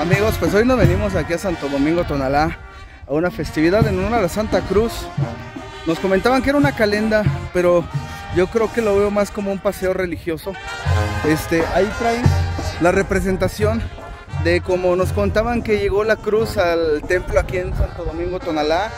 Amigos, pues hoy nos venimos aquí a Santo Domingo Tonalá a una festividad en honor a la Santa Cruz. Nos comentaban que era una calenda, pero yo creo que lo veo más como un paseo religioso. Este, ahí traen la representación de como nos contaban que llegó la cruz al templo aquí en Santo Domingo Tonalá.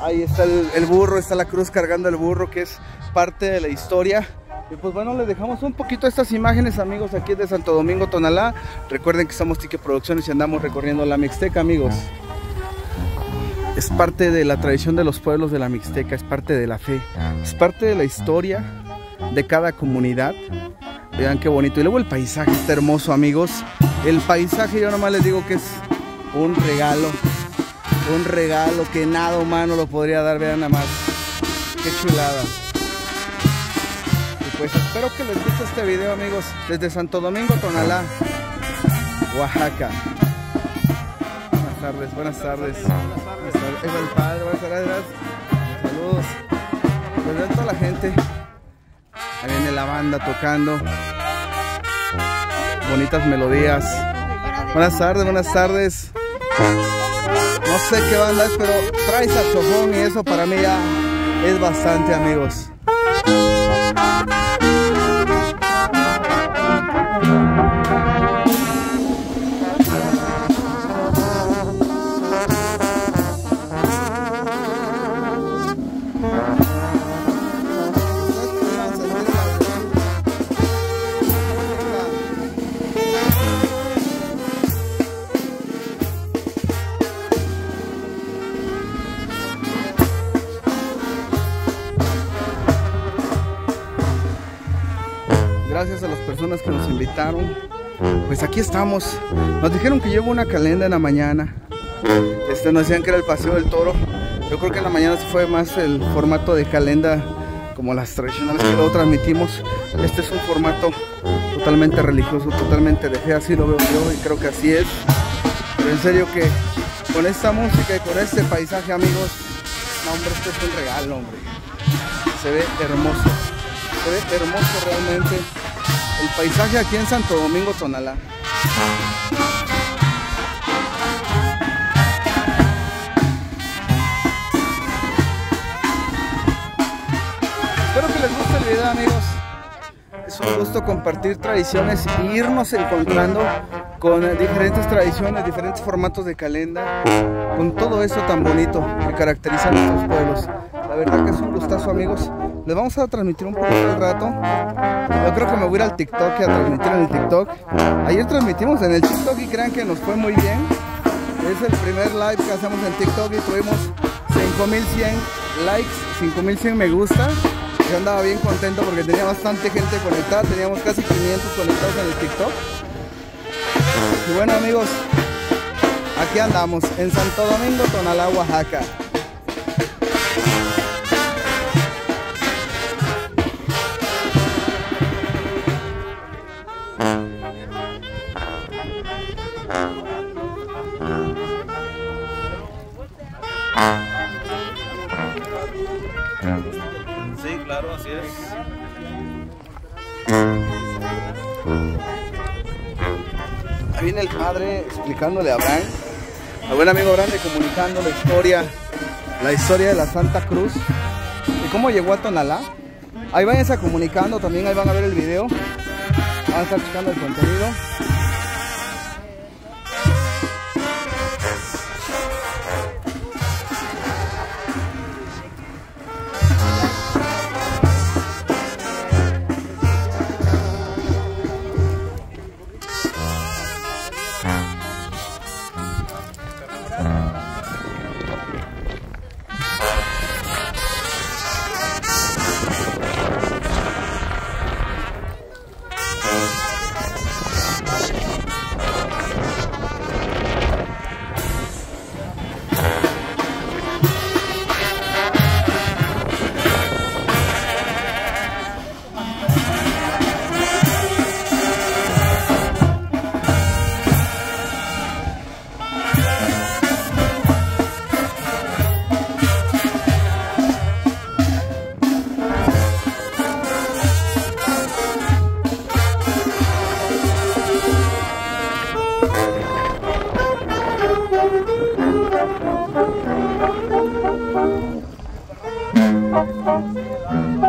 Ahí está el, el burro, está la cruz cargando el burro, que es parte de la historia. Y pues bueno, les dejamos un poquito estas imágenes, amigos, aquí de Santo Domingo Tonalá. Recuerden que somos Tique Producciones y andamos recorriendo la Mixteca, amigos. Es parte de la tradición de los pueblos de la Mixteca, es parte de la fe, es parte de la historia de cada comunidad. Vean qué bonito. Y luego el paisaje está hermoso, amigos. El paisaje, yo nomás les digo que es un regalo. Un regalo que nada humano lo podría dar. Vean nada más. Qué chulada. Espero que les guste este video, amigos. Desde Santo Domingo, Tonalá, Oaxaca. Buenas tardes, buenas tardes. Buenas el padre, buenas tardes. Saludos. Pues ven toda la gente. Ahí viene la banda tocando. Bonitas melodías. Buenas tardes, buenas tardes. No sé qué banda es, pero trae saxofón y eso para mí ya es bastante, amigos. Gracias a las personas que nos invitaron. Pues aquí estamos. Nos dijeron que llevo una calenda en la mañana. Este, nos decían que era el paseo del toro. Yo creo que en la mañana se fue más el formato de calenda como las tradicionales que luego transmitimos. Este es un formato totalmente religioso, totalmente de fe, así lo veo yo y creo que así es. Pero en serio que con esta música y con este paisaje, amigos, no, hombre, esto es un regalo, hombre. Se ve hermoso, se ve hermoso realmente el paisaje aquí en Santo Domingo, Tonalá. Espero que les guste el video, amigos. Es un gusto compartir tradiciones e irnos encontrando con diferentes tradiciones, diferentes formatos de calenda, con todo eso tan bonito que caracteriza a nuestros pueblos. La verdad que es un gustazo, amigos. Les vamos a transmitir un poquito el rato. Yo creo que me voy a ir al TikTok a transmitir en el TikTok. Ayer transmitimos en el TikTok y crean que nos fue muy bien. Es el primer live que hacemos en TikTok y tuvimos 5100 likes, 5100 me gusta. Yo andaba bien contento porque tenía bastante gente conectada, teníamos casi 500 conectados en el TikTok. Y bueno amigos, aquí andamos en Santo Domingo, Tonalá, Oaxaca. Sí, claro, así es. Ahí viene el padre explicándole a Abraham, a buen amigo Grande, comunicando la historia, la historia de la Santa Cruz y cómo llegó a Tonalá. Ahí váyanse comunicando, también ahí van a ver el video, van a estar checando el contenido. Sei lá,